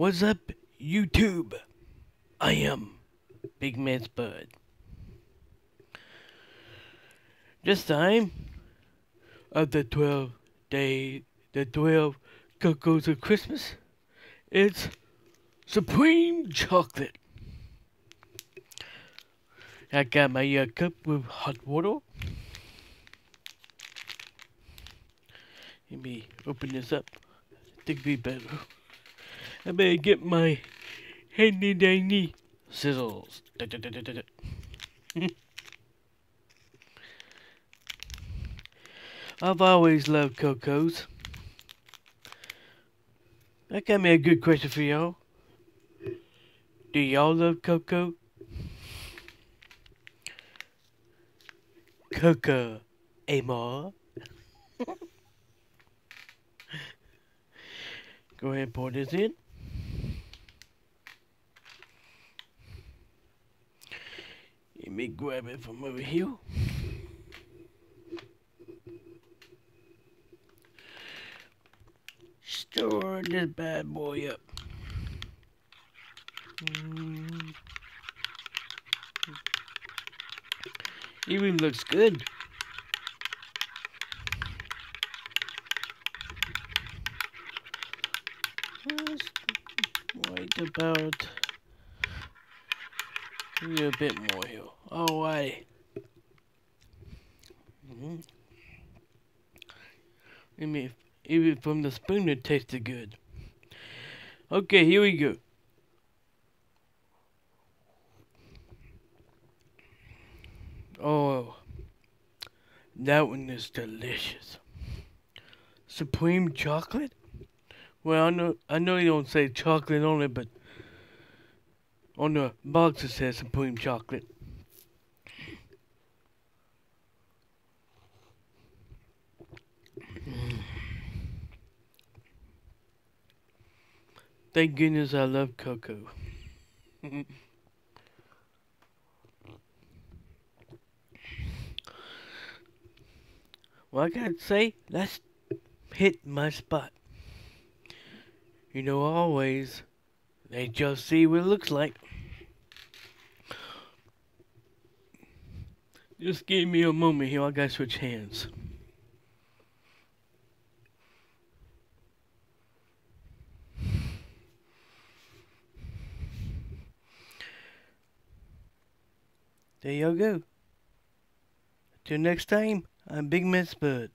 What's up, YouTube? I am Big Man Spud. This time of the 12 day, the 12 cocoas of Christmas, it's Supreme Chocolate. I got my uh, cup with hot water. Let me open this up. I think be better. I better get my handy dandy sizzles. Da, da, da, da. Hmm. I've always loved Cocoas. That got me a good question for y'all. Do y'all love Coco? Coco Amor. Go ahead and pour this in. Let me grab it from over here. Stir this bad boy up. Mm. Even looks good. Just wait about maybe a bit more here. Oh, wait. Mm-hmm. I mean, even from the spoon, it tasted good. Okay, here we go. Oh, that one is delicious. Supreme chocolate? Well, I know I know you don't say chocolate on it, but on the box it says Supreme chocolate. Thank goodness I love cocoa. well, I gotta say, that's hit my spot. You know, always, they just see what it looks like. Just give me a moment here, I gotta switch hands. There you go. Till next time, I'm Big Man Spud.